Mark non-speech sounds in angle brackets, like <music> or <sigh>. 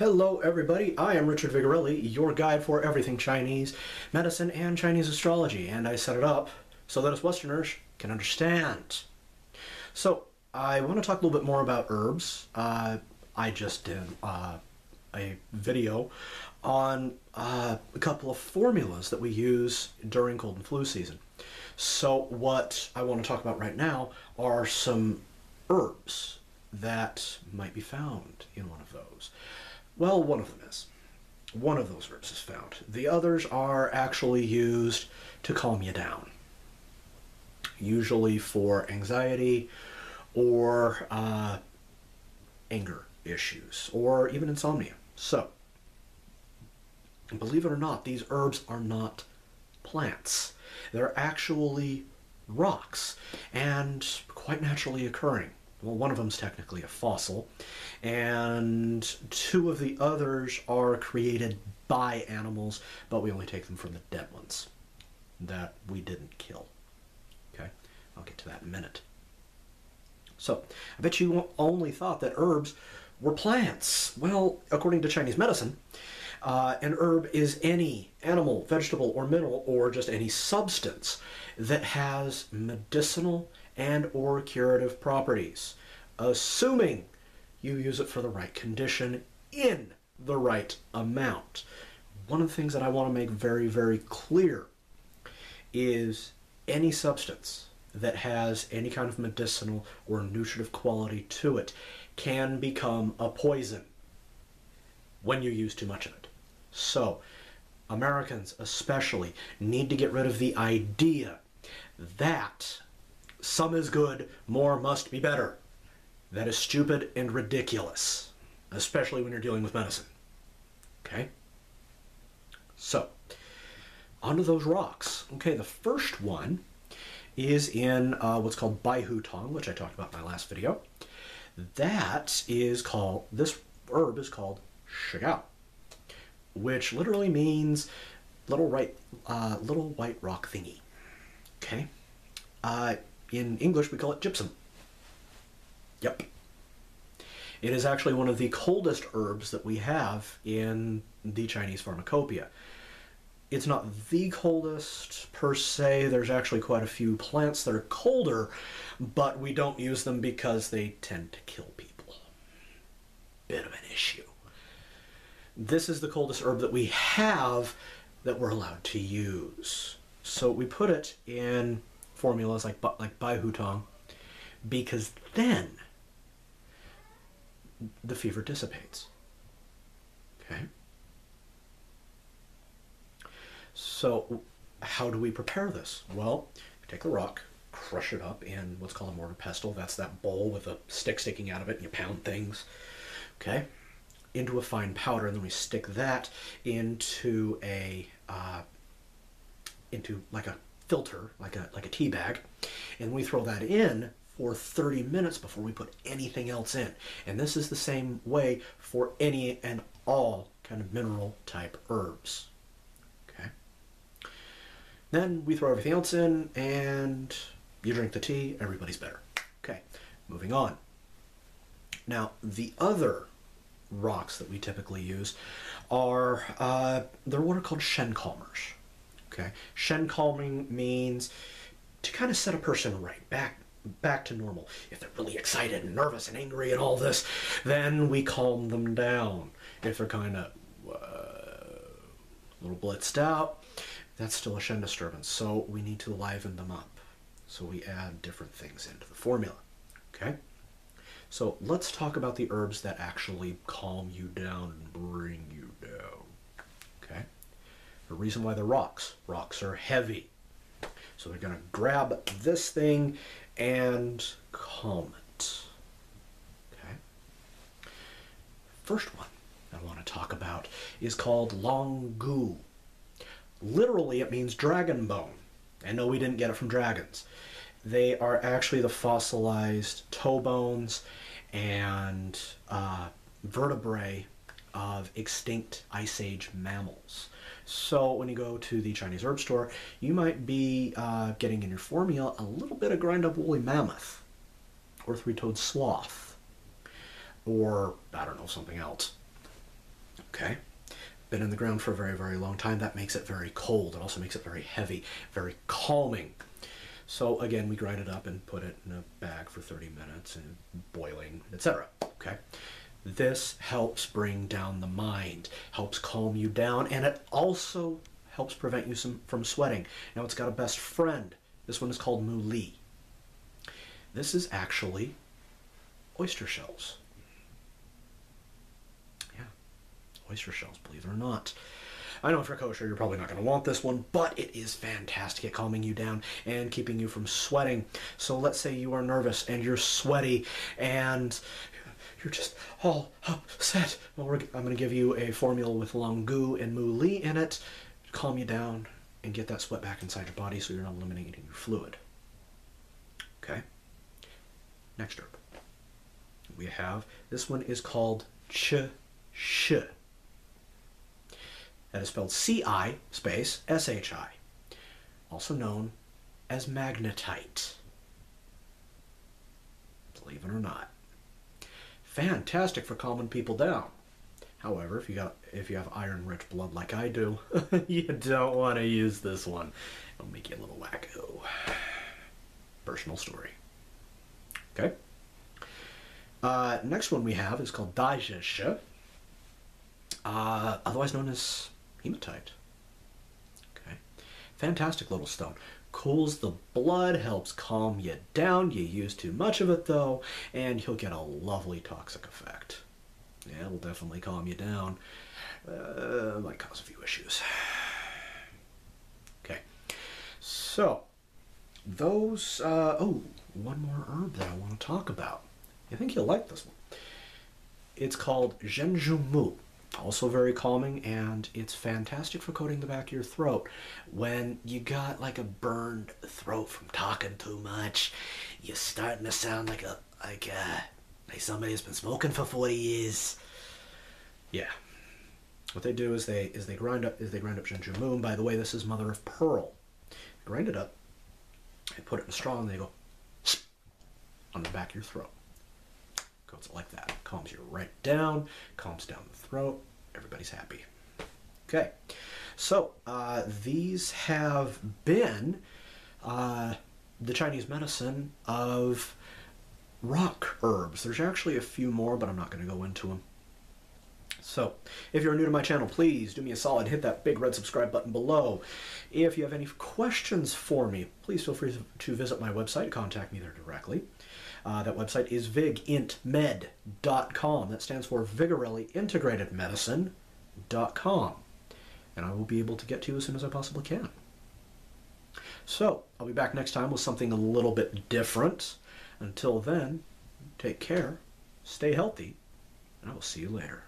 Hello, everybody. I am Richard Vigorelli, your guide for everything Chinese medicine and Chinese astrology, and I set it up so that us Westerners can understand. So, I want to talk a little bit more about herbs. Uh, I just did uh, a video on uh, a couple of formulas that we use during cold and flu season. So, what I want to talk about right now are some herbs that might be found in one of those. Well, one of them is. One of those herbs is found. The others are actually used to calm you down, usually for anxiety or uh, anger issues or even insomnia. So, believe it or not, these herbs are not plants. They're actually rocks and quite naturally occurring. Well, one of them is technically a fossil, and two of the others are created by animals, but we only take them from the dead ones that we didn't kill. Okay, I'll get to that in a minute. So, I bet you only thought that herbs were plants. Well, according to Chinese medicine, uh, an herb is any animal, vegetable, or mineral, or just any substance that has medicinal and or curative properties, assuming you use it for the right condition in the right amount. One of the things that I want to make very, very clear is any substance that has any kind of medicinal or nutritive quality to it can become a poison when you use too much of it. So, Americans especially need to get rid of the idea that some is good, more must be better. That is stupid and ridiculous, especially when you're dealing with medicine. Okay? So, onto those rocks. Okay, the first one is in uh, what's called Baihu Tong, which I talked about in my last video. That is called, this herb is called Shigao, which literally means little, right, uh, little white rock thingy. Okay? Uh, in English, we call it gypsum. Yep. It is actually one of the coldest herbs that we have in the Chinese pharmacopoeia. It's not the coldest per se. There's actually quite a few plants that are colder, but we don't use them because they tend to kill people. Bit of an issue. This is the coldest herb that we have that we're allowed to use. So we put it in formulas like like Baihu Tong because then the fever dissipates. Okay? So how do we prepare this? Well, we take the rock, crush it up in what's called a mortar pestle. That's that bowl with a stick sticking out of it, and you pound things. Okay? Into a fine powder, and then we stick that into a uh, into like a filter, like a like a tea bag, and we throw that in for 30 minutes before we put anything else in. And this is the same way for any and all kind of mineral type herbs. Okay. Then we throw everything else in and you drink the tea, everybody's better. Okay, moving on. Now, the other rocks that we typically use are, uh, they're what are called Shen calmers. Okay, Shen calming means to kind of set a person right back back to normal. If they're really excited and nervous and angry and all this, then we calm them down. If they're kind of uh, a little blitzed out, that's still a Shen disturbance. So we need to liven them up. So we add different things into the formula. Okay? So let's talk about the herbs that actually calm you down and bring you? The reason why they're rocks. Rocks are heavy. So they're going to grab this thing and it. Okay. First one I want to talk about is called Long. Literally, it means dragon bone. And no, we didn't get it from dragons. They are actually the fossilized toe bones and uh, vertebrae of extinct Ice Age mammals. So when you go to the Chinese herb store, you might be uh, getting in your formula a little bit of grind up woolly mammoth or three-toed sloth or I don't know, something else. Okay? Been in the ground for a very, very long time. That makes it very cold. It also makes it very heavy, very calming. So again, we grind it up and put it in a bag for 30 minutes and boiling, etc. Okay? This helps bring down the mind, helps calm you down, and it also helps prevent you some, from sweating. Now it's got a best friend. This one is called Mu Li. This is actually oyster shells. Yeah, oyster shells, believe it or not. I know if you're kosher you're probably not going to want this one, but it is fantastic at calming you down and keeping you from sweating. So let's say you are nervous and you're sweaty and you're just all upset. Well, I'm going to give you a formula with Long Gu and Mu Li in it to calm you down and get that sweat back inside your body so you're not eliminating your fluid. Okay? Next herb. We have, this one is called Ci Shi. That is spelled C-I space S-H-I, also known as magnetite. Believe it or not. Fantastic for calming people down. However, if you got if you have iron-rich blood like I do, <laughs> you don't want to use this one. It'll make you a little wacko. Personal story. Okay. Uh, next one we have is called Dai Zhi Shi, uh, otherwise known as hematite. Okay. Fantastic little stone. Cools the blood, helps calm you down. You use too much of it though, and you'll get a lovely toxic effect. Yeah, it'll definitely calm you down. Uh, might cause a few issues. Okay. So, those, uh, oh, one more herb that I want to talk about. I think you'll like this one. It's called Zhenzhumu also very calming and it's fantastic for coating the back of your throat. When you got like a burned throat from talking too much you're starting to sound like a like uh like somebody who's been smoking for 40 years. Yeah. What they do is they is they grind up is they grind up Zhenzhumu. By the way this is mother of pearl. Grind it up and put it in a straw and they go <sniffs> on the back of your throat goes like that calms you right down calms down the throat everybody's happy. Okay, so uh, these have been uh, the Chinese medicine of rock herbs. There's actually a few more, but I'm not going to go into them. So, if you're new to my channel, please do me a solid, hit that big red subscribe button below. If you have any questions for me, please feel free to visit my website, contact me there directly. Uh, that website is vigintmed.com. That stands for Vigorelli Integrated Medicine.com. And I will be able to get to you as soon as I possibly can. So, I'll be back next time with something a little bit different. Until then, take care, stay healthy, and I will see you later.